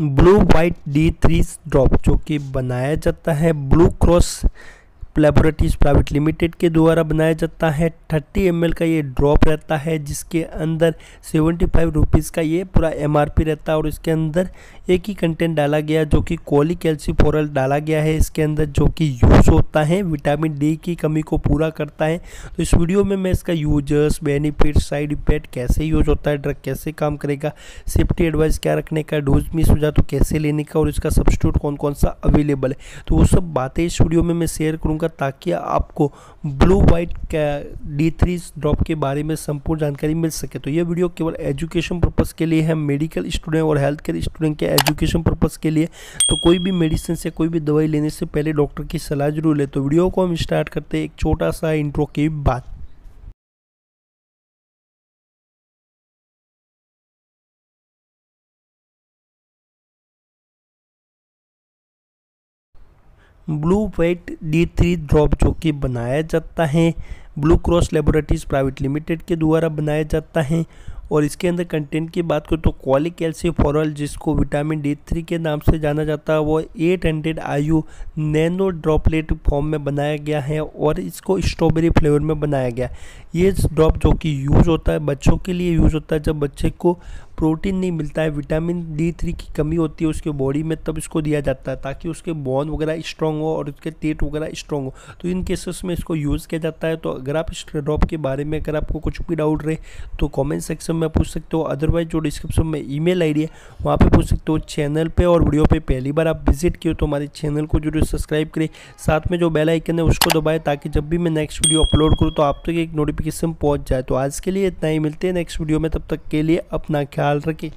Blue white D three drop जो कि बनाया जाता है blue cross laboratories private limited के द्वारा बनाया जाता है। 30 एम का ये ड्रॉप रहता है, जिसके अंदर सेवेंटी फाइव रुपीज़ का ये पूरा एमआरपी रहता है और इसके अंदर एक ही कंटेंट डाला गया, जो कि कोली कैल्सीफोरल डाला गया है। इसके अंदर जो कि यूज़ होता है विटामिन डी की कमी को पूरा करता है। तो इस वीडियो में मैं इसका यूज़र्स बेनिफिट साइड इफ़ेक्ट कैसे यूज़ होता है ड्रग कैसे काम करेगा सेफ्टी एडवाइस क्या रखने का डोज मिस हो जाए तो कैसे लेने का, और इसका सब्सिट्यूट कौन कौन सा अवेलेबल है। तो वो सब बातें इस वीडियो में मैं शेयर करूँगा। होगा ताकि आपको blue white D three drop के बारे में संपूर्ण जानकारी मिल सके। तो यह वीडियो केवल एजुकेशन पर्पज़ के लिए है मेडिकल स्टूडेंट और हेल्थ केयर स्टूडेंट के एजुकेशन पर्पज़ के लिए। तो कोई भी मेडिसिन से, कोई भी दवाई लेने से पहले डॉक्टर की सलाह ज़रूर ले। तो वीडियो को हम स्टार्ट करते हैं एक छोटा सा इंट्रो की बात। Blue white D three drop जो कि बनाया जाता है। Blue cross laboratories private limited के द्वारा बनाया जाता है। और इसके अंदर कंटेंट की बात करूँ तो कॉलिक फॉरल, जिसको विटामिन डी थ्री के नाम से जाना जाता है वो 800 हंड्रेड आयु नैनो ड्रॉपलेट फॉर्म में बनाया गया है और इसको स्ट्रॉबेरी फ्लेवर में बनाया गया ये ड्रॉप जो कि यूज़ होता है, बच्चों के लिए यूज़ होता है, जब बच्चे को प्रोटीन नहीं मिलता है, विटामिन डी थ्री की कमी होती है उसके बॉडी में, तब इसको दिया जाता है ताकि उसके बोन वगैरह स्ट्रॉन्ग हो और उसके टेट वगैरह स्ट्रॉन्ग हो। तो इन केसेस में इसको यूज़ किया जाता है। तो अगर आप इस ड्रॉप के बारे में, अगर आपको कुछ भी डाउट रहे तो कॉमेंट सेक्शन में पूछ सकते हो। अदरवाइज़ जो डिस्क्रिप्शन में ई मेल है, वहाँ पर पूछ सकते हो चैनल पर और वीडियो पर पहली बार आप विज़िट किए तो हमारे चैनल को ज़रूर सब्सक्राइब करें। साथ में जो बेल आइकन है, उसको दबाएँ ताकि जब भी मैं नेक्स्ट वीडियो अपलोड करूँ तो आप तक एक नोटिफिकेशन पहुँच जाए। तो आज के लिए इतना ही, मिलते हैं नेक्स्ट वीडियो में, तब तक के लिए अपना ख्याल al Ricky.